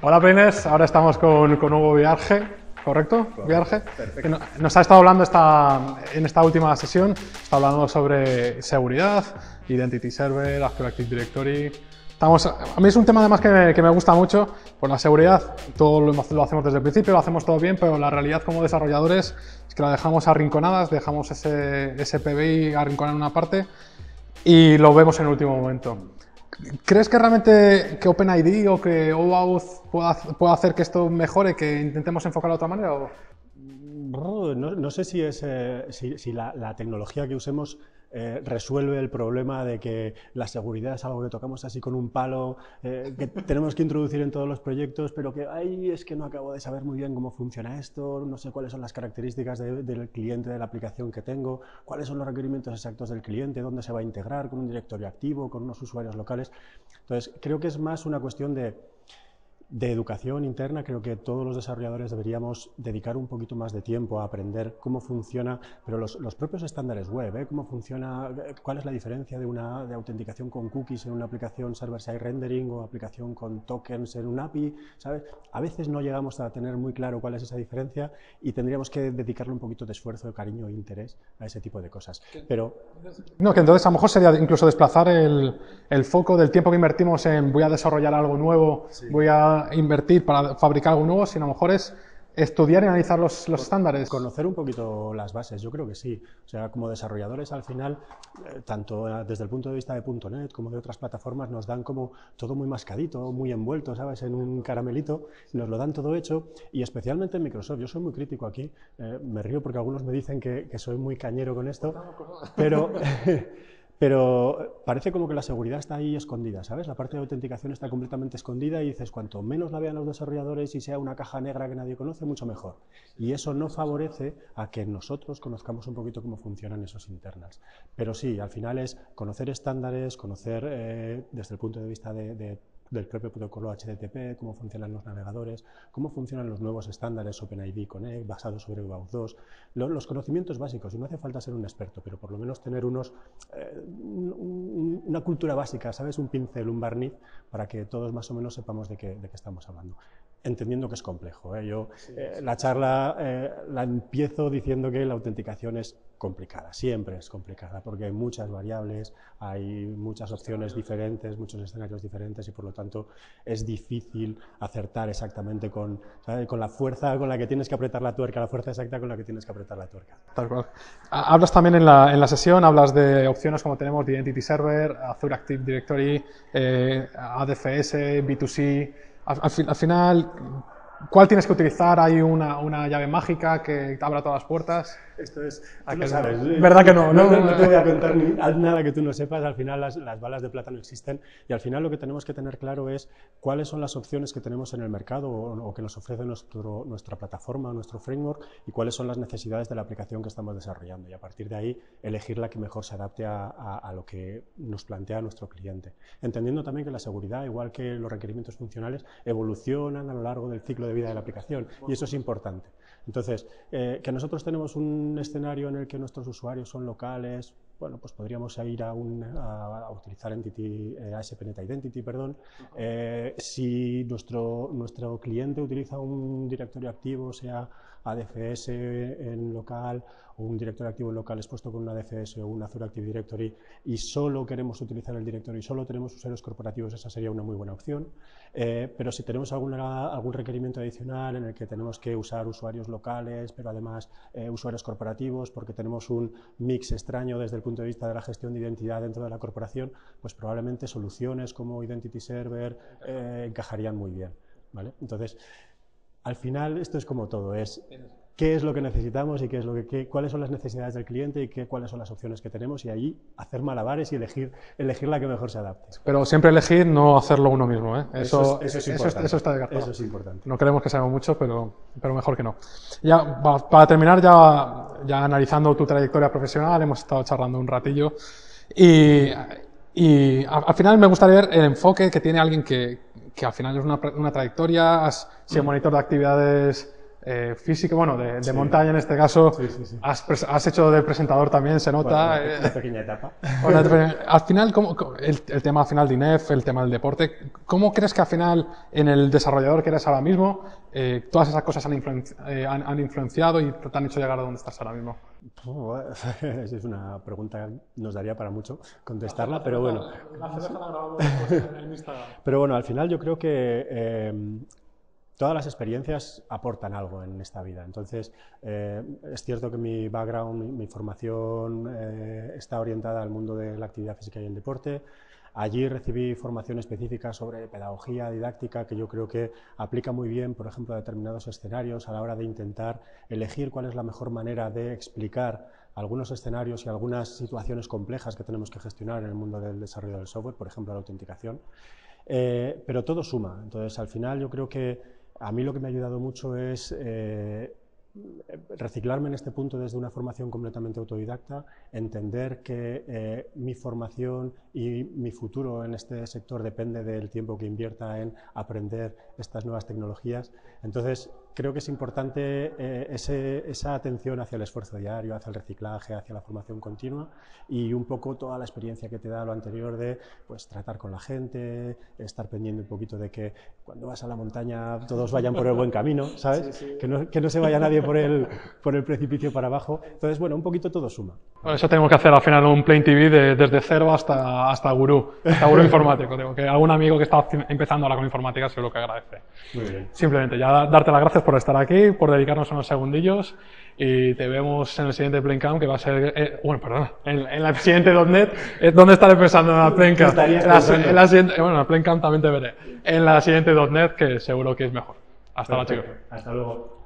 Hola Plines, ahora estamos con, con Hugo Viarge, ¿correcto? Viarge, que no- nos ha estado hablando esta, en esta última sesión, está hablando sobre seguridad, Identity Server, Azure Active Directory. Estamos, a mí es un tema además que me, que me gusta mucho, por la seguridad, todo lo, lo hacemos desde el principio, lo hacemos todo bien, pero la realidad como desarrolladores es que la dejamos arrinconadas, dejamos ese, ese PBI arrinconado en una parte y lo vemos en el último momento. ¿Crees que realmente que OpenID o que OAuth pueda, pueda hacer que esto mejore, que intentemos enfocarlo de otra manera? o- No, no- sé si, es, eh, si, si la, la tecnología que usemos eh, resuelve el problema de que la seguridad es algo que tocamos así con un palo, eh, que tenemos que introducir en todos los proyectos, pero que ay, es que no acabo de saber muy bien cómo funciona esto, no sé cuáles son las características de- del cliente de la aplicación que tengo, cuáles son los requerimientos exactos del cliente, dónde se va a integrar con un directorio activo, con unos usuarios locales. Entonces, creo que es más una cuestión de de educación interna, creo que todos los desarrolladores deberíamos dedicar un poquito más de tiempo a aprender cómo funciona, pero los, los propios estándares web, ¿eh? cómo funciona, eh, cuál es la diferencia de una de autenticación con cookies en una aplicación server-side rendering o aplicación con tokens en un API, ¿sabes? A veces no llegamos a tener muy claro cuál es esa diferencia y tendríamos que dedicarle un poquito de esfuerzo, de cariño e interés a ese tipo de cosas. Pero No, que entonces a lo mejor sería incluso desplazar el, el foco del tiempo que invertimos en voy a desarrollar algo nuevo, voy a invertir para fabricar algo nuevo, sino a lo mejor es estudiar y analizar los, los estándares. Conocer un poquito las bases, yo creo que sí. O sea, como desarrolladores al final, eh, tanto eh, desde el punto de vista de .NET como de otras plataformas, nos dan como todo muy mascadito, muy envuelto, ¿sabes? En un caramelito, nos lo dan todo hecho y especialmente en Microsoft. Yo soy muy crítico aquí, eh, me río porque algunos me dicen que, que soy muy cañero con esto, pero... Pero parece como que la seguridad está ahí escondida, ¿sabes? La parte de autenticación está completamente escondida y dices, cuanto menos la vean los desarrolladores y sea una caja negra que nadie conoce, mucho mejor. Y eso no favorece a que nosotros conozcamos un poquito cómo funcionan esos internals. Pero sí, al final es conocer estándares, conocer eh, desde el punto de vista de, de del propio protocolo HTTP, cómo funcionan los navegadores, cómo funcionan los nuevos estándares OpenID Connect basados sobre UAuth 2, lo- los conocimientos básicos, y no hace falta ser un experto, pero por lo menos tener unos, eh, un- un- una cultura básica, ¿sabes? Un pincel, un barniz, para que todos más o menos sepamos de qué, de qué estamos hablando. Entendiendo que es complejo. ¿eh? Yo eh, la charla eh, la empiezo diciendo que la autenticación es complicada, siempre es complicada, porque hay muchas variables, hay muchas opciones diferentes, muchos escenarios diferentes y por lo tanto es difícil acertar exactamente con, ¿sabes? con la fuerza con la que tienes que apretar la tuerca, la fuerza exacta con la que tienes que apretar la tuerca. Tal cual. Ha- Hablas también en la, en la sesión, hablas de opciones como tenemos de Identity Server, Azure Active Directory, eh, ADFS, B2C. Al, al al final, ¿cuál tienes que utilizar? ¿Hay una, una llave mágica que te abra todas las puertas? Esto es. ¿A tú que lo no? sabes. ¿Verdad que no? No, No, no, no, no te voy a contar ni- nada que tú no sepas. Al final, las, las balas de plata no existen. Y al final, lo que tenemos que tener claro es cuáles son las opciones que tenemos en el mercado o, o que nos ofrece nuestro, nuestra plataforma, nuestro framework, y cuáles son las necesidades de la aplicación que estamos desarrollando. Y a partir de ahí, elegir la que mejor se adapte a, a- a lo que nos plantea nuestro cliente. Entendiendo también que la seguridad, igual que los requerimientos funcionales, evolucionan a lo largo del ciclo de vida de la aplicación. Y eso es importante. Entonces, eh, que nosotros tenemos un escenario en el que nuestros usuarios son locales, bueno, pues podríamos ir a, un- a- a utilizar Entity, eh, ASP.NET Identity, perdón. Eh, si nuestro, nuestro cliente utiliza un directorio activo, sea ADFS en local o un directorio activo en local expuesto con un ADFS o un Azure Active Directory y solo queremos utilizar el directorio y solo tenemos usuarios corporativos, esa sería una muy buena opción. Eh, pero si tenemos alguna, algún requerimiento adicional en el que tenemos que usar usuarios locales, pero además eh, usuarios corporativos, porque tenemos un mix extraño desde el punto de vista de la gestión de identidad dentro de la corporación, pues probablemente soluciones como Identity Server eh, encajarían muy bien. ¿vale? Entonces, al final esto es como todo, es qué es lo que necesitamos y qué es lo que, qué- cuáles son las necesidades del cliente y qué, cuáles son las opciones que tenemos y ahí hacer malabares y elegir, elegir la que mejor se adapte. Pero siempre elegir no hacerlo uno mismo. ¿eh? Eso, Eso es- eso es eso, importante. eso está descartado. Eso es importante. No queremos que seamos mucho, pero, pero mejor que no. Ya, pa- para terminar, ya, ya analizando tu trayectoria profesional, hemos estado charlando un ratillo. Y, y al final me gustaría ver el enfoque que tiene alguien que, que al final es una, una trayectoria, has sido monitor de actividades eh, física, bueno, de, montaña en este caso. has, hecho de presentador también, se nota. una, eh. pequeña etapa. al final, ¿cómo, el, tema final de INEF, el tema del deporte, ¿cómo crees que al final en el desarrollador que eres ahora mismo, eh, todas esas cosas han, han, influenciado y te han hecho llegar a donde estás ahora mismo? es una pregunta que nos daría para mucho contestarla, pero bueno. pero bueno, al final yo creo que todas las experiencias aportan algo en esta vida. Entonces, eh, es cierto que mi background, mi, formación eh, está orientada al mundo de la actividad física y el deporte. Allí recibí formación específica sobre pedagogía didáctica que yo creo que aplica muy bien, por ejemplo, a determinados escenarios a la hora de intentar elegir cuál es la mejor manera de explicar algunos escenarios y algunas situaciones complejas que tenemos que gestionar en el mundo del desarrollo del software, por ejemplo, la autenticación. Eh, pero todo suma. Entonces, al final yo creo que a mí lo que me ha ayudado mucho es eh, reciclarme en este punto desde una formación completamente autodidacta, entender que eh, mi formación y mi futuro en este sector depende del tiempo que invierta en aprender estas nuevas tecnologías. Entonces, creo que es importante eh, esa atención hacia el esfuerzo diario, hacia el reciclaje, hacia la formación continua y un poco toda la experiencia que te da lo anterior de pues, tratar con la gente, estar pendiente un poquito de que cuando vas a la montaña todos vayan por el buen camino, ¿sabes? Que, no, que, no, se vaya nadie por el, por el precipicio para abajo. Entonces, bueno, un poquito todo suma. Por eso tenemos que hacer al final un Plain TV desde cero hasta, hasta gurú, hasta gurú informático. Tengo que algún amigo que está empezando ahora con informática seguro que agradece. Muy bien. Simplemente ya darte las gracias por estar aquí, por dedicarnos unos segundillos y te vemos en el siguiente Playcamp que va a ser, eh, bueno, perdón, en, la siguiente .NET, eh, ¿dónde estaré pensando en la Playcamp? En la, en la siguiente, bueno, en la Playcamp también te veré. En la siguiente .NET que seguro que es mejor. Hasta luego, chicos. Hasta luego.